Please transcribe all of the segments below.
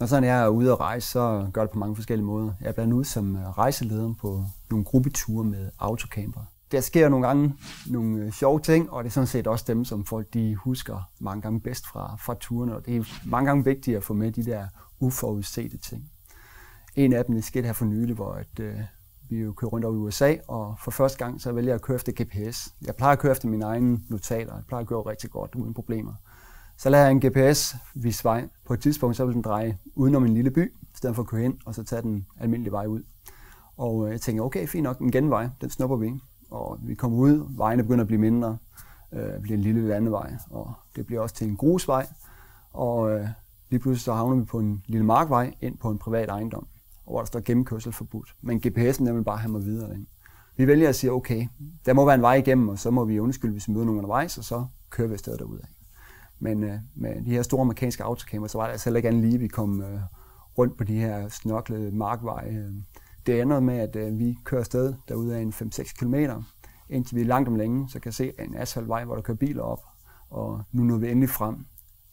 Når sådan jeg er ude at rejse, så gør det på mange forskellige måder. Jeg er blandt andet som øh, rejseleder på nogle gruppeture med autocamper. Der sker nogle gange nogle øh, sjove ting, og det er sådan set også dem, som folk de husker mange gange bedst fra, fra turene. Og det er mange gange vigtigt at få med de der uforudsete ting. En af dem er sket her for nylig, hvor at, øh, vi jo kører rundt over i USA, og for første gang så vælger jeg at køre efter GPS. Jeg plejer at køre efter mine egne notater. Jeg plejer at køre rigtig godt uden problemer. Så lader jeg en GPS vise vej. På et tidspunkt så vil den dreje udenom en lille by, i stedet for at køre ind, og så tage den almindelige vej ud. Og øh, jeg tænker, okay, fint nok, en genvej, den snupper vi. Og vi kommer ud, vejene begynder at blive mindre, øh, bliver en lille landevej, og det bliver også til en grusvej. Og øh, lige pludselig så havner vi på en lille markvej ind på en privat ejendom, hvor der står gennemkørsel forbudt. Men GPS'en den vil bare have mig videre ind. Vi vælger at sige, okay, der må være en vej igennem, og så må vi undskylde, hvis vi møder nogen undervejs, og så kører vi afsted derudad. Men øh, med de her store amerikanske autocamper, så var det altså heller ikke andet lige, vi kom øh, rundt på de her snoklede markveje. Det ender med, at øh, vi kører afsted derude af en 5-6 km, indtil vi er langt om længe, så kan se en asfaltvej, hvor der kører biler op. Og nu når vi endelig frem,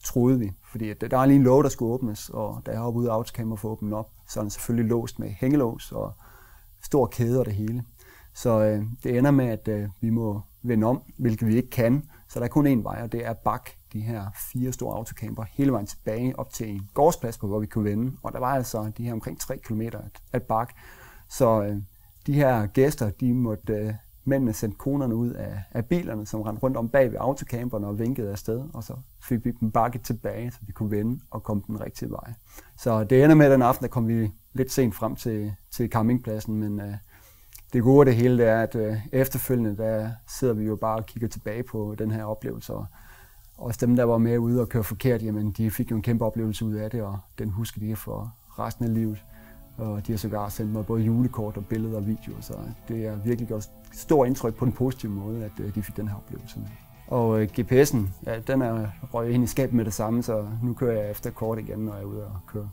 troede vi. Fordi at der er lige en låg, der skulle åbnes, og da jeg hoppede ud af autocamper for at åbne op, så er den selvfølgelig låst med hængelås og stor kæde og det hele. Så øh, det ender med, at øh, vi må vende om, hvilket vi ikke kan. Så der er kun én vej, og det er bak de her fire store autocamper hele vejen tilbage op til en gårdsplads, på hvor vi kunne vende. Og der var altså de her omkring 3 km at bak. Så øh, de her gæster, de måtte øh, mændene sendte konerne ud af, af bilerne, som rendte rundt om bag ved autocamperne og vinkede afsted, og så fik vi dem bakket tilbage, så vi kunne vende og komme den rigtige vej. Så det ender med, at den aften, der kom vi lidt sent frem til, til campingpladsen, men øh, det gode af det hele det er, at øh, efterfølgende, der sidder vi jo bare og kigger tilbage på den her oplevelse, og også dem, der var med ude og køre forkert, jamen de fik jo en kæmpe oplevelse ud af det, og den husker de for resten af livet. Og de har sågar sendt mig både julekort og billeder og videoer, så det er virkelig gjort stor indtryk på den positive måde, at øh, de fik den her oplevelse med. Og øh, GPS'en, ja, den er røget ind i skabet med det samme, så nu kører jeg efter kort igen, når jeg er ude og køre.